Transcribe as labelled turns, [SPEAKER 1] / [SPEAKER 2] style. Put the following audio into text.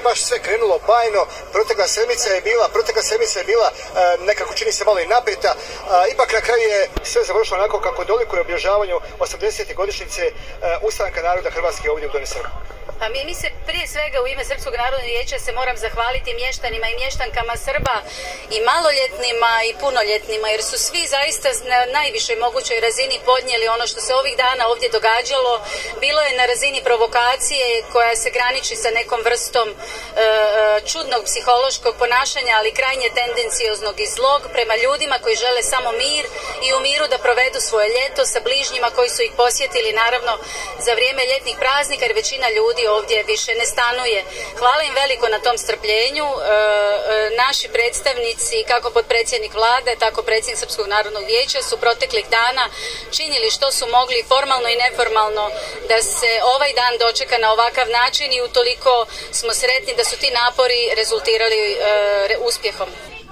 [SPEAKER 1] baš sve krenulo bajno, protekla sedmica je bila, protekla sedmica je bila nekako čini se malo i napeta, ipak na kraju je sve završilo onako kako dolikuje obilježavanju 80. godišnjice ustanka naroda Hrvatske ovdje u Donji
[SPEAKER 2] pa mi, mi se prije svega u ime Srpskog narodnog vijeća se moram zahvaliti mještanima i mještankama Srba i maloljetnima i punoljetnima jer su svi zaista na najvišoj mogućoj razini podnijeli ono što se ovih dana ovdje događalo. Bilo je na razini provokacije koja se graniči sa nekom vrstom e, e, čudnog psihološkog ponašanja, ali krajnje tendencioznog i zlog prema ljudima koji žele samo mir i u miru da provedu svoje ljeto sa bližnjima koji su ih posjetili naravno za vrijeme ljetnih praznika jer većina ljudi ovdje više ne stanuje. Hvala im veliko na tom strpljenju. E, e, naši predstavnici, kako podpredsjednik vlade, tako predsjednik Srpskog narodnog vijeća su proteklih dana činili što su mogli formalno i neformalno da se ovaj dan dočeka na ovakav način i utoliko smo sretni da su ti napori rezultirali e, uspjehom.